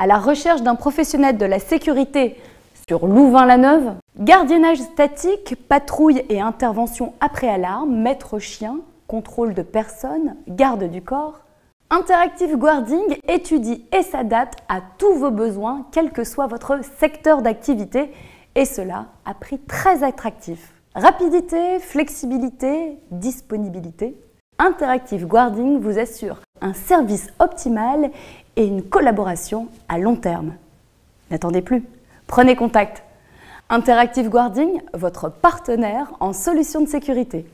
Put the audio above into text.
À la recherche d'un professionnel de la sécurité sur Louvain-la-Neuve, gardiennage statique, patrouille et intervention après alarme, maître chien, contrôle de personnes, garde du corps, Interactive Guarding étudie et s'adapte à tous vos besoins, quel que soit votre secteur d'activité, et cela à prix très attractif. Rapidité, flexibilité, disponibilité. Interactive Guarding vous assure un service optimal et une collaboration à long terme. N'attendez plus, prenez contact. Interactive Guarding, votre partenaire en solutions de sécurité.